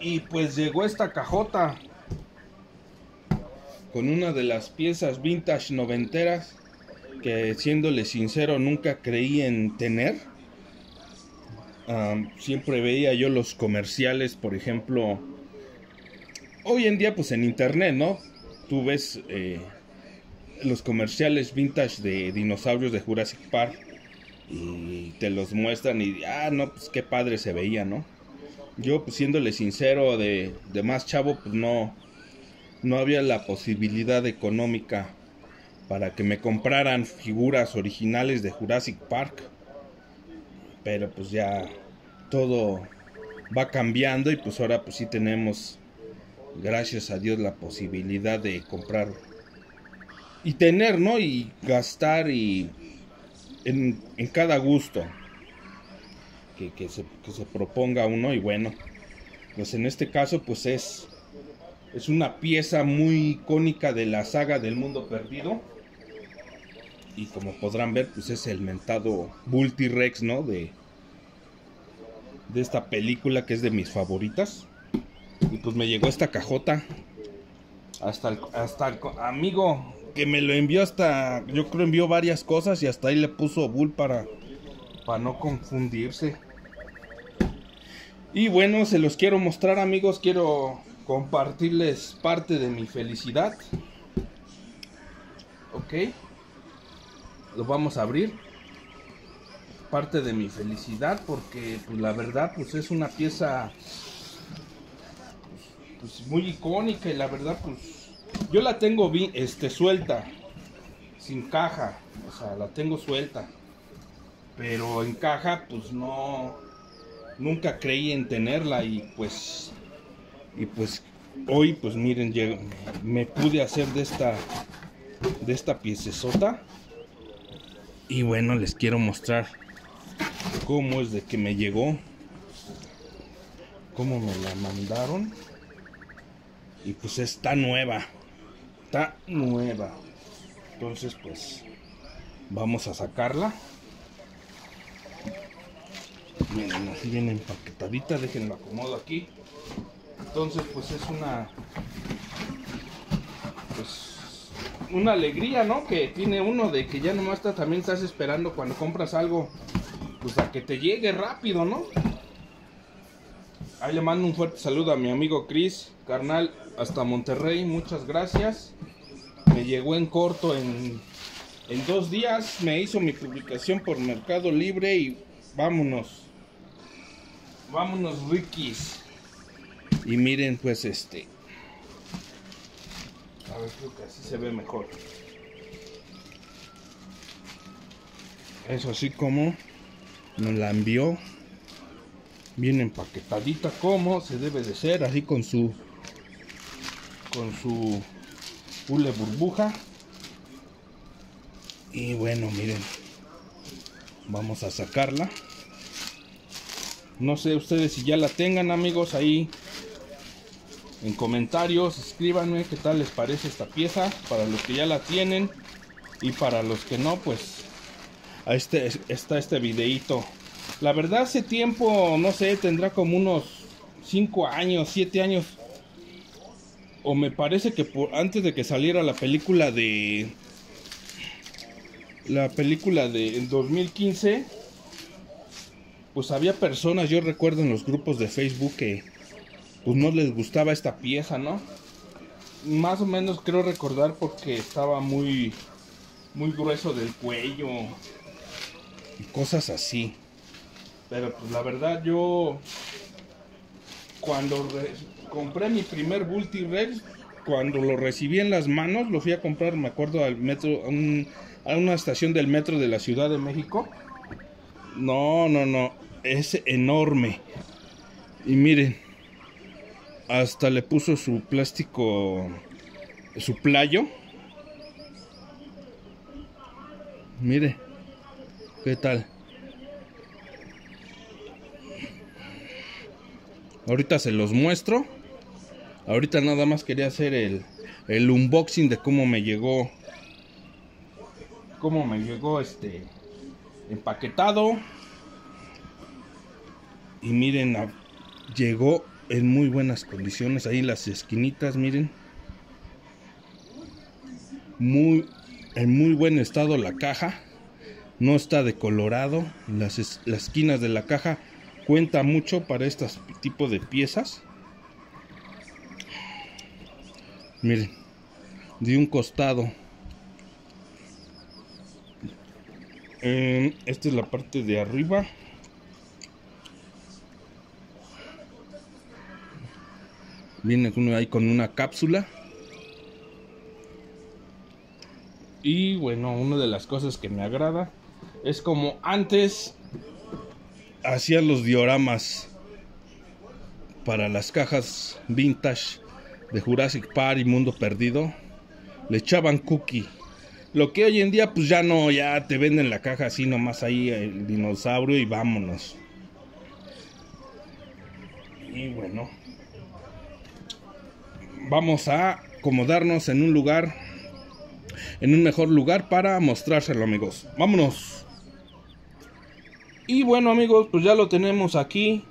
Y pues llegó esta cajota con una de las piezas vintage noventeras que siéndole sincero nunca creí en tener. Siempre veía yo los comerciales, por ejemplo, hoy en día pues en internet, ¿no? Tú ves eh, los comerciales vintage de dinosaurios de Jurassic Park y te los muestran y ah no pues qué padre se veía no yo pues siéndole sincero de, de más chavo pues no no había la posibilidad económica para que me compraran figuras originales de Jurassic Park pero pues ya todo va cambiando y pues ahora pues sí tenemos gracias a Dios la posibilidad de comprar y tener, ¿no? Y gastar y en, cada gusto que, se, proponga uno y bueno, pues en este caso pues es, es una pieza muy icónica de la saga del mundo perdido y como podrán ver pues es el mentado Multirex, ¿no? De, de esta película que es de mis favoritas y pues me llegó esta cajota hasta el, hasta el amigo que me lo envió hasta, yo creo envió varias cosas y hasta ahí le puso Bull para, para no confundirse. Y bueno, se los quiero mostrar amigos, quiero compartirles parte de mi felicidad. Ok, lo vamos a abrir. Parte de mi felicidad porque pues la verdad pues es una pieza pues, muy icónica y la verdad pues yo la tengo este, suelta, sin caja, o sea, la tengo suelta. Pero en caja, pues no, nunca creí en tenerla y pues, y pues hoy, pues miren, me pude hacer de esta, de esta piecesota. Y bueno, les quiero mostrar cómo es de que me llegó, cómo me la mandaron. Y pues está nueva está nueva entonces pues vamos a sacarla miren así viene empaquetadita déjenlo acomodo aquí entonces pues es una pues una alegría no que tiene uno de que ya nomás está, también estás esperando cuando compras algo pues a que te llegue rápido no ahí le mando un fuerte saludo a mi amigo Chris carnal hasta Monterrey, muchas gracias. Me llegó en corto en, en dos días, me hizo mi publicación por Mercado Libre y vámonos. Vámonos, Rickies. Y miren, pues este. A ver, creo que así se ve mejor. Eso así como nos la envió. Bien empaquetadita como se debe de ser, así con su con su hule burbuja y bueno miren vamos a sacarla no sé ustedes si ya la tengan amigos ahí en comentarios. Escríbanme qué tal les parece esta pieza para los que ya la tienen y para los que no pues a este está este videito la verdad hace tiempo no sé tendrá como unos 5 años 7 años. O me parece que por antes de que saliera la película de la película de 2015 pues había personas yo recuerdo en los grupos de Facebook que pues no les gustaba esta pieza no más o menos creo recordar porque estaba muy muy grueso del cuello. Y cosas así. Pero pues la verdad yo cuando compré mi primer Rex cuando lo recibí en las manos, lo fui a comprar, me acuerdo, al metro, a, una estación del metro de la Ciudad de México. No, no, no, es enorme. Y miren, hasta le puso su plástico, su playo. Mire, ¿qué tal? Ahorita se los muestro. Ahorita nada más quería hacer el, el unboxing de cómo me llegó. Cómo me llegó este empaquetado. Y miren, llegó en muy buenas condiciones. Ahí las esquinitas, miren. Muy, en muy buen estado la caja. No está decolorado. Las, las esquinas de la caja cuenta mucho para este tipo de piezas. Miren, de un costado. esta es la parte de arriba. Viene ahí con una cápsula. Y bueno, una de las cosas que me agrada es como antes hacían los dioramas para las cajas vintage de Jurassic Park y Mundo Perdido. Le echaban cookie. Lo que hoy en día pues ya no, ya te venden la caja así nomás ahí el dinosaurio y vámonos. Y bueno, vamos a acomodarnos en un lugar, en un mejor lugar para mostrárselo amigos. Vámonos. Y bueno amigos, pues ya lo tenemos aquí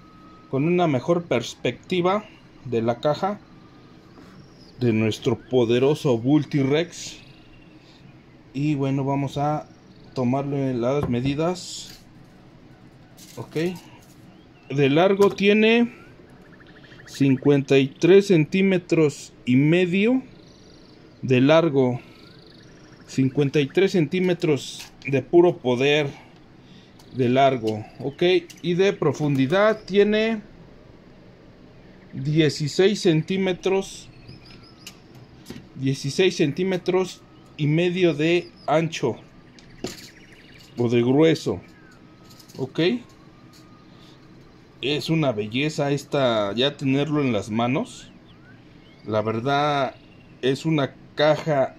con una mejor perspectiva de la caja de nuestro poderoso Rex y bueno vamos a tomarle las medidas ok de largo tiene 53 centímetros y medio de largo 53 centímetros de puro poder de largo ok y de profundidad tiene 16 centímetros 16 centímetros y medio de ancho o de grueso ok es una belleza esta ya tenerlo en las manos. La verdad es una caja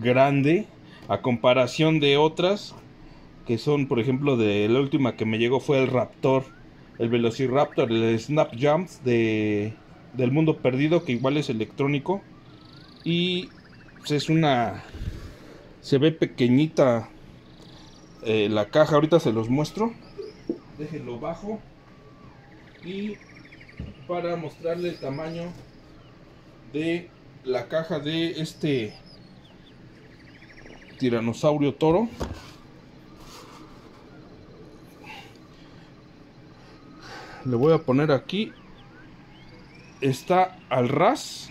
grande a comparación de otras que son por ejemplo de la última que me llegó fue el Raptor el Velociraptor el Snap Jumps de del mundo perdido que igual es electrónico. Y pues, es una se ve pequeñita eh, la caja. Ahorita se los muestro. Déjenlo bajo y para mostrarle el tamaño de la caja de este tiranosaurio toro. Le voy a poner aquí. Está al ras.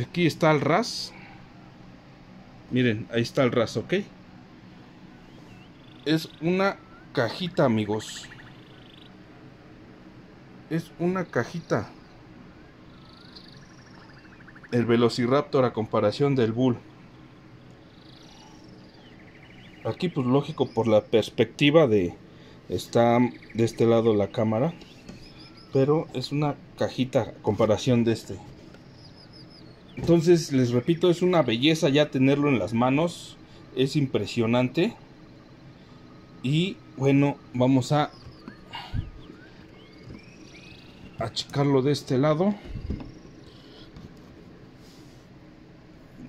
Aquí está el ras. Miren ahí está el ras ok. Es una cajita amigos es una cajita el velociraptor a comparación del bull aquí pues lógico por la perspectiva de está de este lado la cámara pero es una cajita a comparación de este entonces, les repito, es una belleza ya tenerlo en las manos. Es impresionante. Y bueno, vamos a achicarlo de este lado.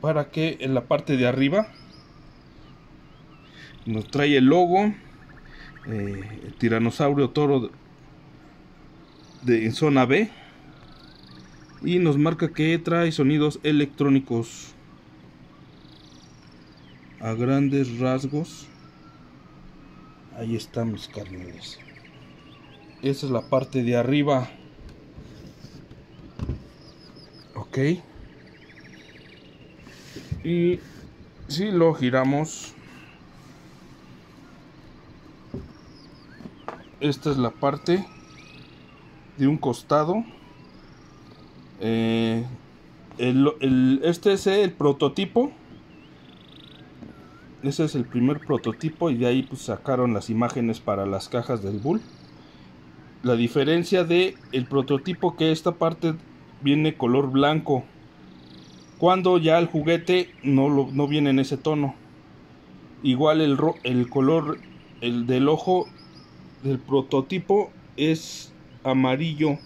Para que en la parte de arriba nos trae el logo. Eh, el tiranosaurio toro de, en zona B y nos marca que trae sonidos electrónicos a grandes rasgos ahí están mis carneles esa es la parte de arriba ok y si lo giramos esta es la parte de un costado eh, este es el prototipo. Ese es el primer prototipo y de ahí pues, sacaron las imágenes para las cajas del Bull. La diferencia de el prototipo que esta parte viene color blanco. Cuando ya el juguete no, no viene en ese tono. Igual el, el color el del ojo del prototipo es amarillo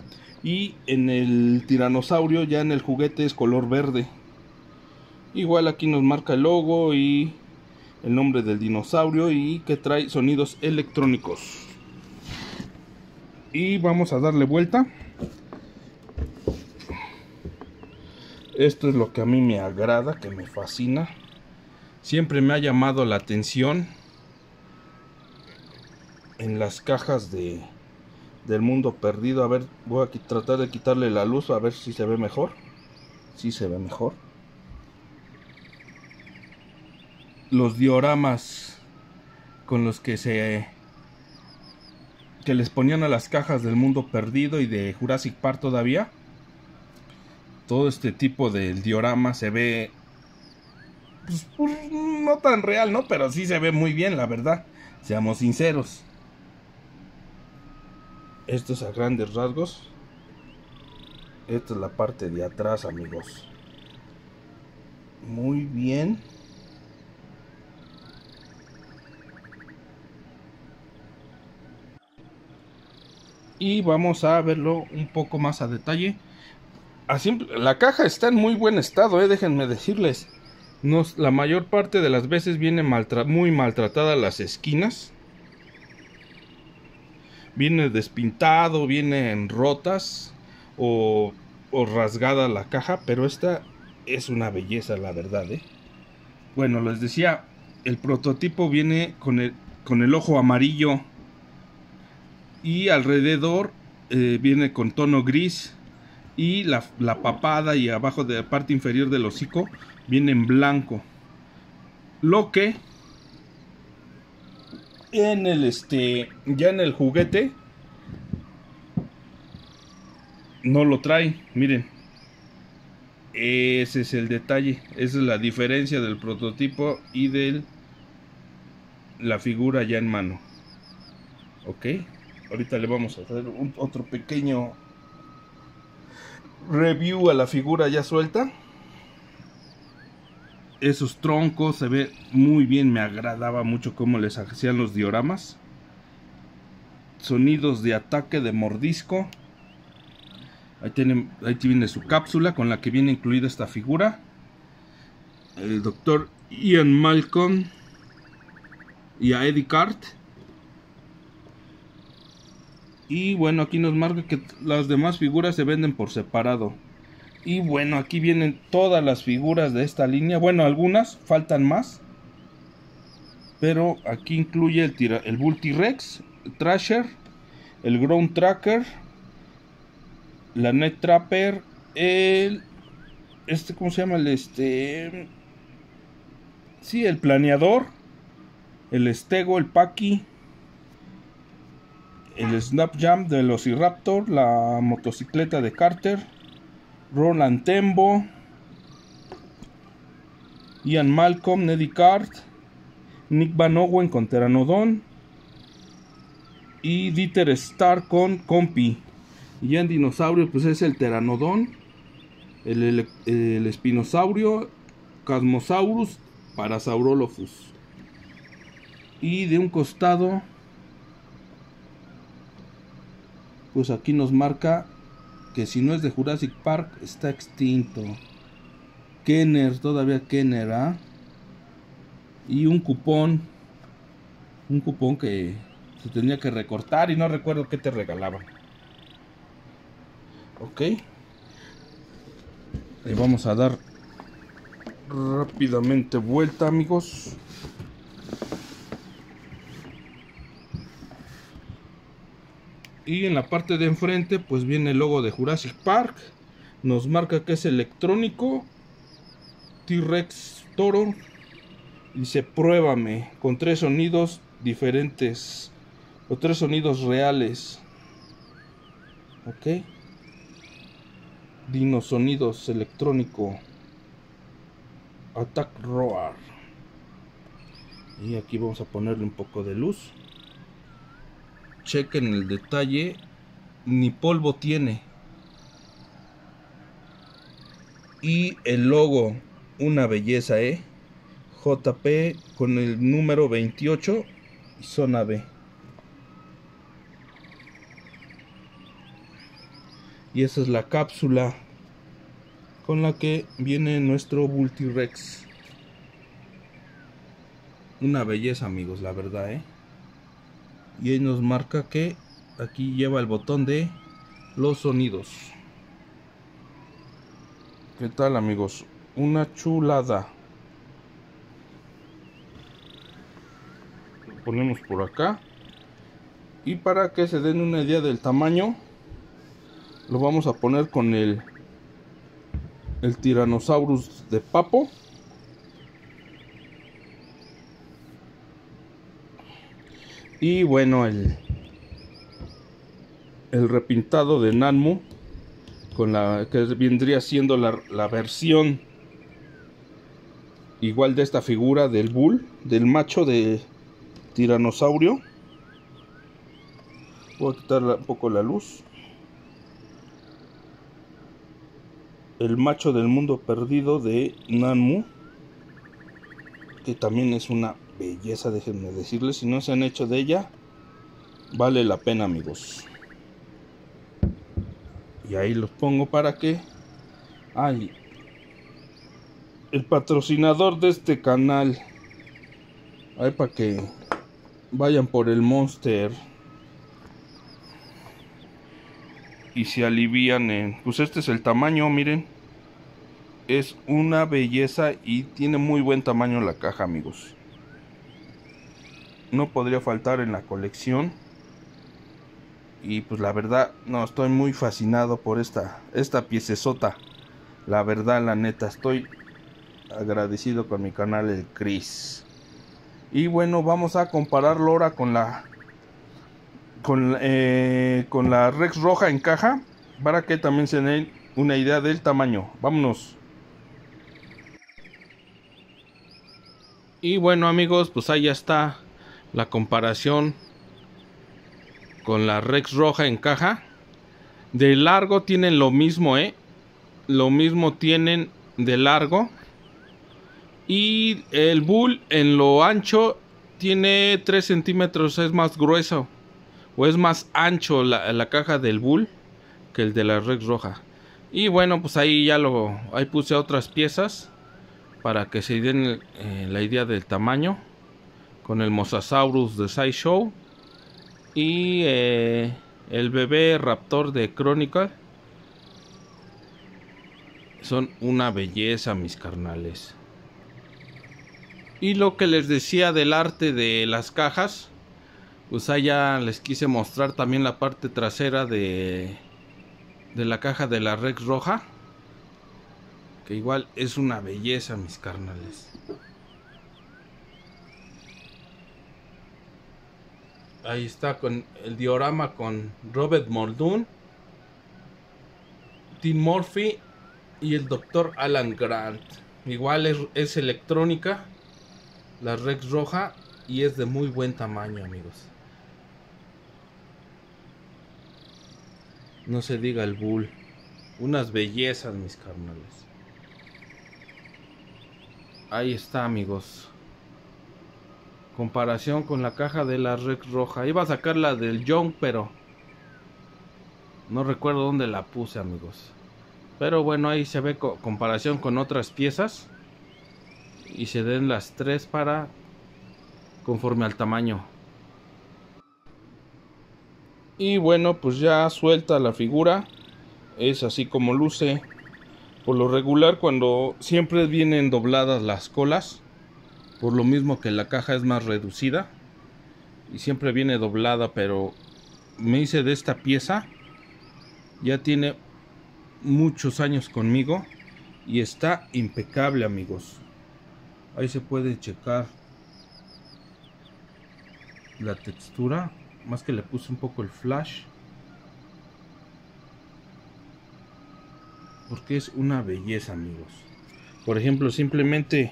y en el tiranosaurio ya en el juguete es color verde igual aquí nos marca el logo y el nombre del dinosaurio y que trae sonidos electrónicos y vamos a darle vuelta Esto es lo que a mí me agrada, que me fascina. Siempre me ha llamado la atención en las cajas de del mundo perdido. A ver, voy a tratar de quitarle la luz a ver si se ve mejor. Si se ve mejor. Los dioramas con los que se que les ponían a las cajas del mundo perdido y de Jurassic Park todavía. Todo este tipo de diorama se ve pues, pues, no tan real, ¿no? Pero sí se ve muy bien, la verdad. Seamos sinceros. Esto es a grandes rasgos. Esta es la parte de atrás, amigos. Muy bien. Y vamos a verlo un poco más a detalle. La caja está en muy buen estado, eh, déjenme decirles. Nos, la mayor parte de las veces viene muy maltratada las esquinas viene despintado, viene en rotas o, rasgada la caja, pero esta es una belleza, la verdad. ¿eh? Bueno, les decía, el prototipo viene con el, con el ojo amarillo y alrededor eh, viene con tono gris y la, la, papada y abajo de la parte inferior del hocico viene en blanco. Lo que en el este ya en el juguete no lo trae miren ese es el detalle esa es la diferencia del prototipo y de la figura ya en mano ok ahorita le vamos a hacer otro pequeño review a la figura ya suelta esos troncos, se ve muy bien, me agradaba mucho cómo les hacían los dioramas. Sonidos de ataque, de mordisco. Ahí, tienen, ahí viene su cápsula con la que viene incluida esta figura. El doctor Ian Malcolm y a Eddie Cart. Y bueno, aquí nos marca que las demás figuras se venden por separado. Y bueno, aquí vienen todas las figuras de esta línea. Bueno, algunas, faltan más. Pero aquí incluye el, tira, el el Trasher, el Ground Tracker, la Net Trapper, el... Este, ¿cómo se llama? El este... Sí, el planeador, el Stego, el Paki, el Snap Jump de Velociraptor, la motocicleta de Carter, Roland Tembo, Ian Malcolm, Neddy Cart, Nick Van Owen con Pteranodon y Dieter Starr con Compi. Y en dinosaurio pues es el Pteranodon, el, el, espinosaurio, Casmosaurus, Parasaurolophus. Y de un costado pues aquí nos marca que si no es de Jurassic Park está extinto. Kenner, todavía Kenner, ¿ah? Y un cupón, un cupón que se tenía que recortar y no recuerdo qué te regalaban. Ok. Le vamos a dar rápidamente vuelta, amigos. Y en la parte de enfrente pues viene el logo de Jurassic Park. Nos marca que es electrónico T-Rex Toro dice pruébame con tres sonidos diferentes o tres sonidos reales. Ok. Dino sonidos electrónico. Attack Roar. Y aquí vamos a ponerle un poco de luz chequen el detalle, ni polvo tiene. Y el logo, una belleza, ¿eh? JP con el número 28 y zona B. Y esa es la cápsula con la que viene nuestro Multirex. Una belleza, amigos, la verdad, ¿eh? Y ahí nos marca que aquí lleva el botón de los sonidos ¿Qué tal amigos? Una chulada. Lo ponemos por acá. Y para que se den una idea del tamaño, lo vamos a poner con el el Tyrannosaurus de Papo. Y bueno, el el repintado de Nanmu con la que vendría siendo la, la versión igual de esta figura del bull, del macho de tiranosaurio. Voy a quitar un poco la luz. El macho del mundo perdido de Nanmu. Que también es una belleza, déjenme decirles. Si no se han hecho de ella, vale la pena, amigos. Y ahí los pongo para que. Ay. El patrocinador de este canal. Ahí para que vayan por el Monster. Y se alivian en. Pues este es el tamaño, miren. Es una belleza y tiene muy buen tamaño la caja, amigos. No podría faltar en la colección. Y pues la verdad no estoy muy fascinado por esta esta piecesota. La verdad la neta estoy agradecido con mi canal el Chris. Y bueno vamos a compararlo ahora con la con, eh, con la Rex roja en caja para que también se den una idea del tamaño. Vámonos. Y bueno amigos pues ahí ya está la comparación con la Rex roja en caja. De largo tienen lo mismo, ¿eh? Lo mismo tienen de largo. Y el Bull en lo ancho tiene 3 centímetros, es más grueso. O es más ancho la, caja del Bull que el de la Rex roja. Y bueno, pues ahí ya lo... Ahí puse otras piezas para que se den eh, la idea del tamaño. Con el Mosasaurus de Sideshow y eh, el bebé raptor de Chronicle son una belleza, mis carnales. Y lo que les decía del arte de las cajas, pues allá les quise mostrar también la parte trasera de, de la caja de la Rex roja. Que igual es una belleza, mis carnales. Ahí está con el diorama con Robert Muldoon, Tim Murphy y el doctor Alan Grant. Igual es, electrónica, la Rex roja y es de muy buen tamaño, amigos. No se diga el bull. Unas bellezas, mis carnales. Ahí está, amigos comparación con la caja de la Rex roja. Iba a sacar la del Young, pero no recuerdo dónde la puse, amigos. Pero bueno, ahí se ve comparación con otras piezas. Y se den las tres para conforme al tamaño. Y bueno, pues ya suelta la figura. Es así como luce. Por lo regular, cuando siempre vienen dobladas las colas por lo mismo que la caja es más reducida y siempre viene doblada pero me hice de esta pieza. Ya tiene muchos años conmigo y está impecable amigos. Ahí se puede checar la textura más que le puse un poco el flash porque es una belleza amigos. Por ejemplo simplemente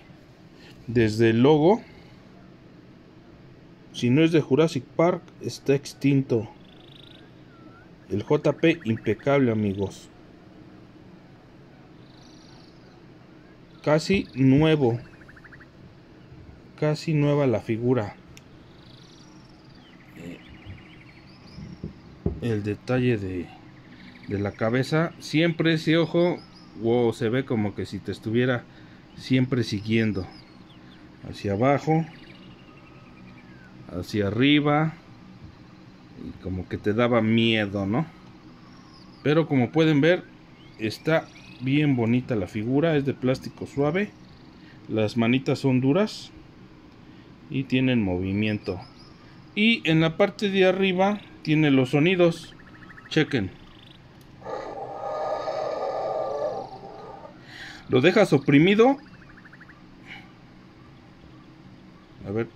desde el logo si no es de Jurassic Park está extinto. El JP impecable amigos. Casi nuevo. Casi nueva la figura. El detalle de, la cabeza siempre ese ojo se ve como que si te estuviera siempre siguiendo hacia abajo hacia arriba y como que te daba miedo no pero como pueden ver está bien bonita la figura es de plástico suave las manitas son duras y tienen movimiento. Y en la parte de arriba tiene los sonidos. Chequen. Lo dejas oprimido a ver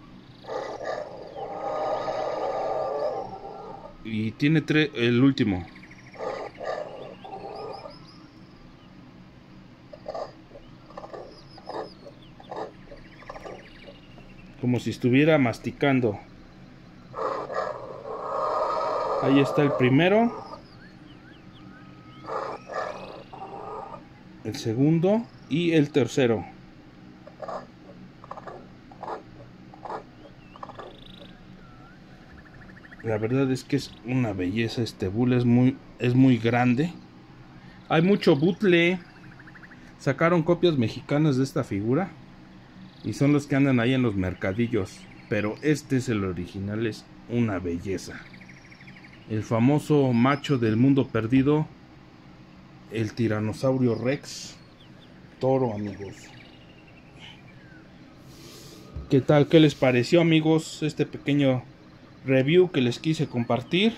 y tiene tres el último como si estuviera masticando. Ahí está el primero. El segundo y el tercero. La verdad es que es una belleza este bull, es muy, es muy grande. Hay mucho butle. Sacaron copias mexicanas de esta figura y son los que andan ahí en los mercadillos. Pero este es el original, es una belleza. El famoso macho del mundo perdido, el tiranosaurio Rex, toro amigos. ¿Qué tal? ¿Qué les pareció amigos este pequeño review que les quise compartir?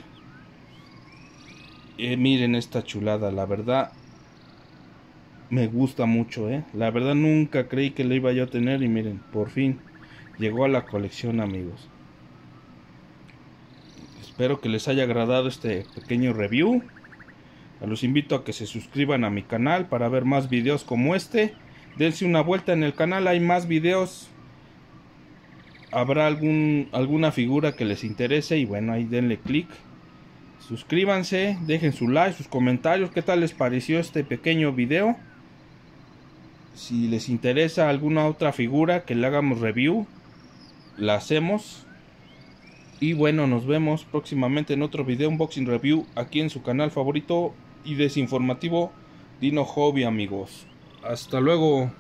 Eh, miren esta chulada, la verdad me gusta mucho, ¿eh? La verdad nunca creí que lo iba yo a tener y miren, por fin llegó a la colección, amigos. Espero que les haya agradado este pequeño review. Los invito a que se suscriban a mi canal para ver más videos como este. Dense una vuelta en el canal, hay más videos. Habrá algún, alguna figura que les interese y bueno, ahí denle clic. Suscríbanse, dejen su like, sus comentarios, qué tal les pareció este pequeño video. Si les interesa alguna otra figura que le hagamos review, la hacemos. Y bueno, nos vemos próximamente en otro video unboxing review aquí en su canal favorito y desinformativo Dino Hobby amigos. Hasta luego.